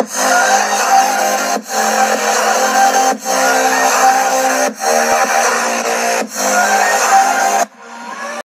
Bye.